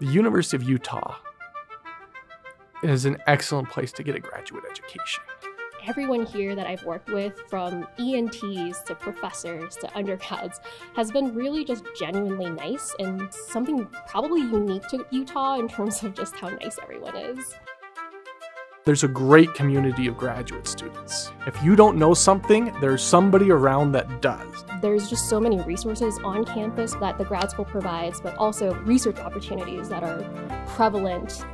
The University of Utah is an excellent place to get a graduate education. Everyone here that I've worked with, from ENTs to professors to undergrads, has been really just genuinely nice and something probably unique to Utah in terms of just how nice everyone is. There's a great community of graduate students. If you don't know something, there's somebody around that does. There's just so many resources on campus that the grad school provides, but also research opportunities that are prevalent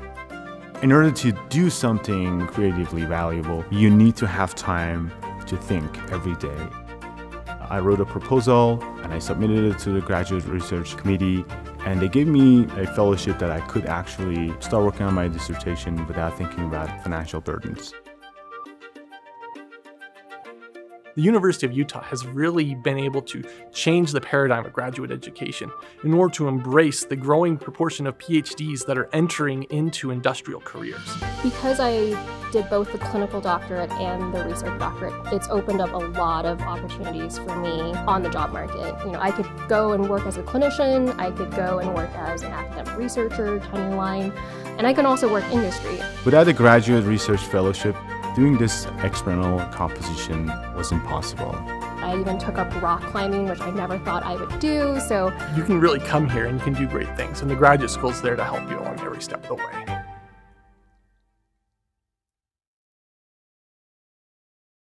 in order to do something creatively valuable, you need to have time to think every day. I wrote a proposal and I submitted it to the graduate research committee and they gave me a fellowship that I could actually start working on my dissertation without thinking about financial burdens. The University of Utah has really been able to change the paradigm of graduate education in order to embrace the growing proportion of PhDs that are entering into industrial careers. Because I did both the clinical doctorate and the research doctorate, it's opened up a lot of opportunities for me on the job market. You know, I could go and work as a clinician, I could go and work as an academic researcher, tenure line, and I can also work industry. Without a graduate research fellowship, Doing this experimental composition was impossible. I even took up rock climbing, which I never thought I would do. So you can really come here and you can do great things, and the graduate school's there to help you along every step of the way.